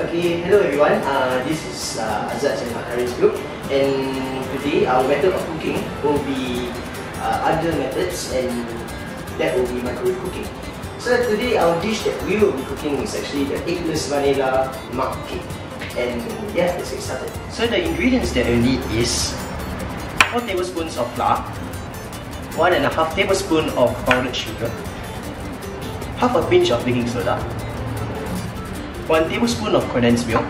Okay, hello everyone. Uh, this is uh, Azhad and Makaris Group and today our method of cooking will be uh, other methods and that will be microwave cooking. So today our dish that we will be cooking is actually the eggless vanilla mug cake. And yeah, let's get started. So the ingredients that you need is 4 tablespoons of flour, 1 and a half tablespoon of powdered sugar, half a pinch of baking soda, 1 tablespoon of condensed milk,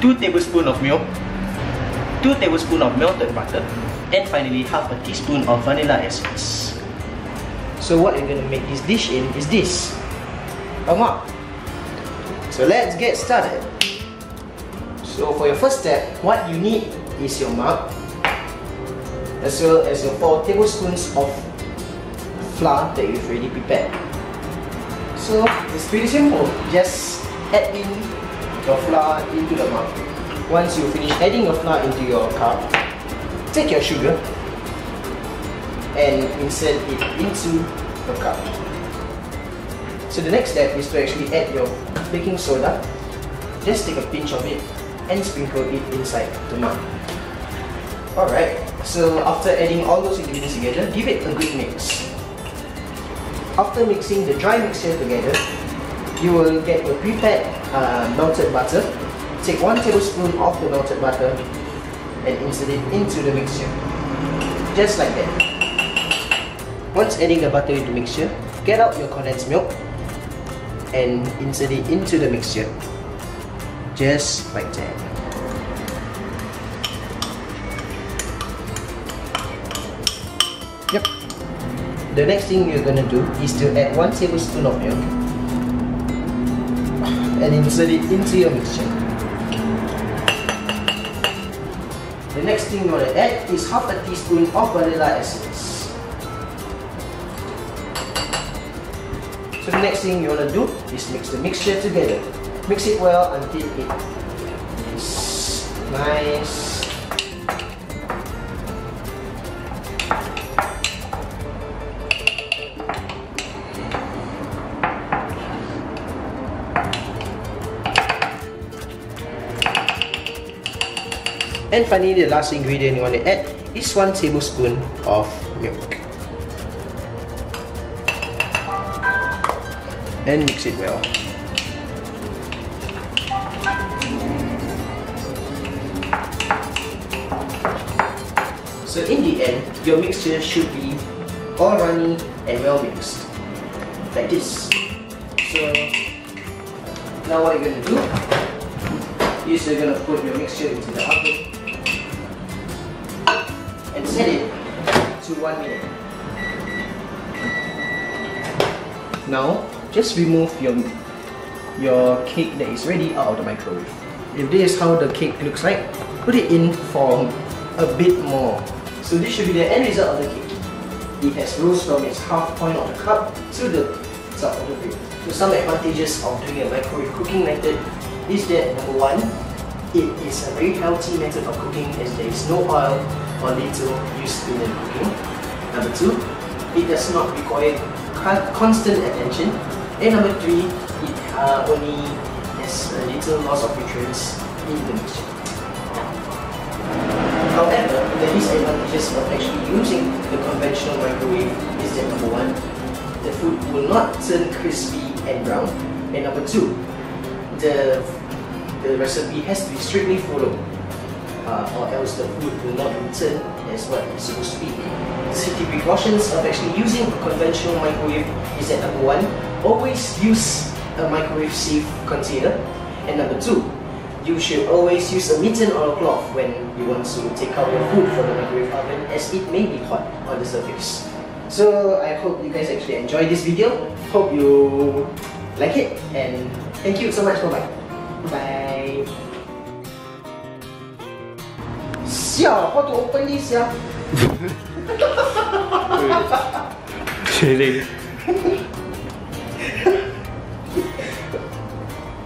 2 tablespoons of milk, 2 tablespoons of melted butter, and finally half a teaspoon of vanilla essence. So what you're gonna make this dish in is this. Come So let's get started. So for your first step, what you need is your mug, as well as your 4 tablespoons of flour that you've already prepared. So it's pretty simple. Just add in your flour into the mug. Once you finish adding your flour into your cup, take your sugar and insert it into the cup. So the next step is to actually add your baking soda. Just take a pinch of it and sprinkle it inside the mug. Alright, so after adding all those ingredients together, give it a good mix. After mixing the dry mixture together, you will get your prepared uh, melted butter. Take one tablespoon of the melted butter and insert it into the mixture. Just like that. Once adding the butter into the mixture, get out your condensed milk and insert it into the mixture. Just like that. The next thing you're gonna do is to add 1 tablespoon of milk and insert it into your mixture. The next thing you want to add is half a teaspoon of vanilla essence. So the next thing you want to do is mix the mixture together. Mix it well until it is nice And finally, the last ingredient you want to add is 1 tablespoon of milk. And mix it well. So in the end, your mixture should be all runny and well mixed. Like this. So now what you're going to do is you're going to put your mixture into the oven it to 1 minute. Now, just remove your, your cake that is ready out of the microwave. If this is how the cake looks like, put it in for a bit more. So this should be the end result of the cake. It has rose from its half point of the cup to the top of the plate. So some advantages of doing a microwave cooking method is that number one, it is a very healthy method of cooking as there is no oil or little used in the cooking. Number two, it does not require constant attention. And number three, it uh, only has a little loss of nutrients in the mixture. However, the disadvantages of actually using the conventional microwave is that number one, the food will not turn crispy and brown. And number two, the, the recipe has to be strictly followed uh, or else the food will not return as what it's supposed to be. Safety precautions of actually using a conventional microwave is that number one, always use a microwave safe container and number two, you should always use a mitten or a cloth when you want to take out your food from the microwave oven as it may be hot on the surface. So I hope you guys actually enjoyed this video. Hope you like it and thank you so much. Bye bye. Bye. siao, how to open this, yeah? Chilling.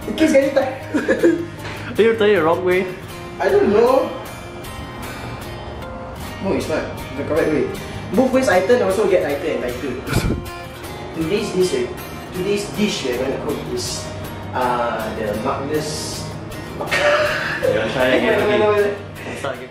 It keeps getting tight. Are you turning the wrong way? I don't know. No, it's not. The correct way. Both ways I turn also get lighter and lighter. today's dish, eh, today's dish eh, we're gonna cook is uh, the Magnus. Jangan saya lagi. Saya lagi